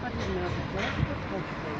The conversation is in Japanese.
あっちになって、ちょっと。